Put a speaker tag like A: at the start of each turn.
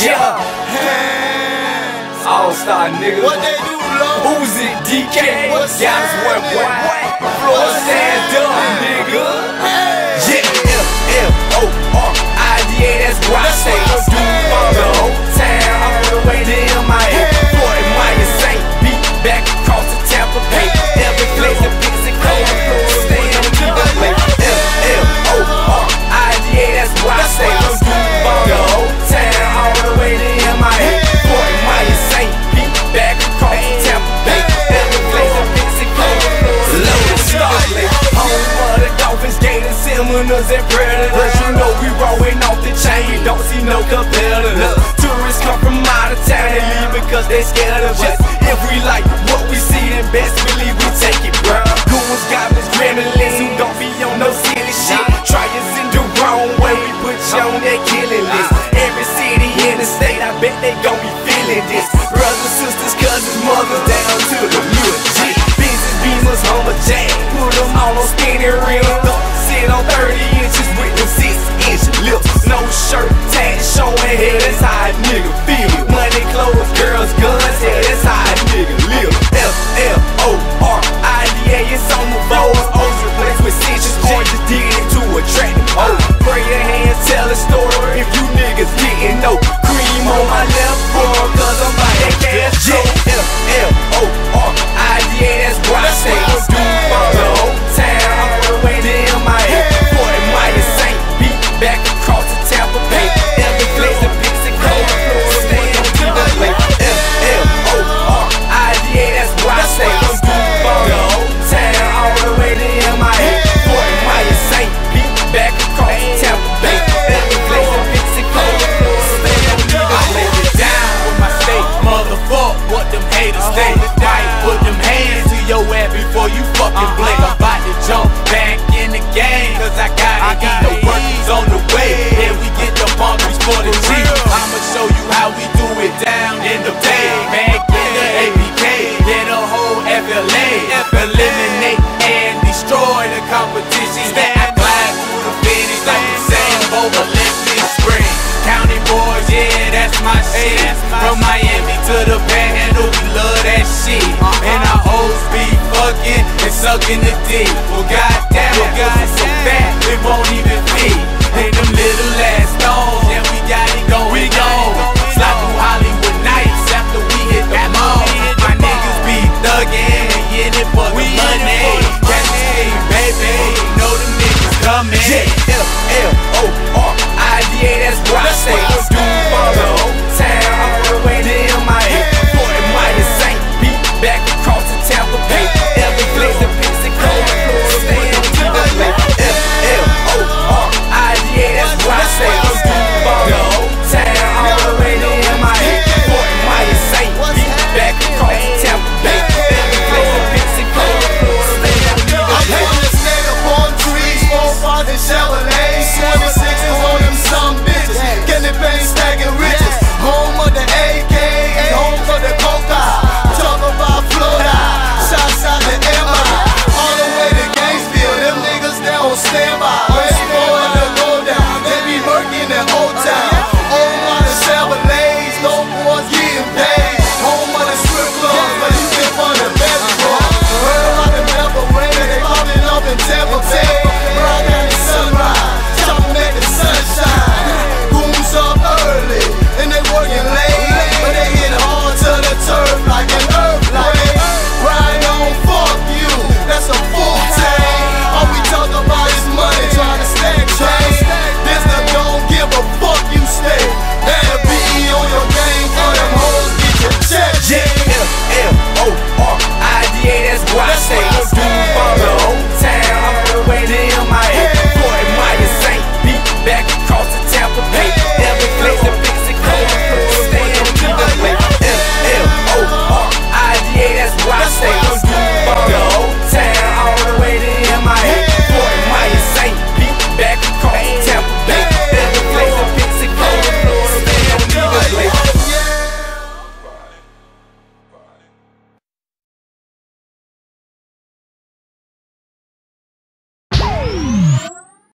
A: Yeah. All star nigga. What they
B: do, Lord?
A: Who's it, DK? What's Dallas, what, what, what? Criminals and predators. You know we rolling off the chain, don't see no competitors. Tourists come from out of town and leave because they scared of us. If we like what we see, then best believe we take it, bruh. Goons, goblins, gremlins who don't be on no silly shit. Try us in the wrong way, we put you on that killing list. Every city in the state, I bet they gon' be feeling this. Brothers, sisters, cousins, mothers, down to the G. Business beamers, Hummer jack, put
C: the bay. Back in the APK, get a whole FLA. Eliminate and destroy the competition. I glide through the finish like the same over Olympic spring. Kountyboyz, yeah, that's my shit. From Miami to the Panhandle, we love that shit. And our hoes be fucking and sucking the dick. Well, goddamn, well, God so fat, it won't even fit. And them little ass stones
B: you down.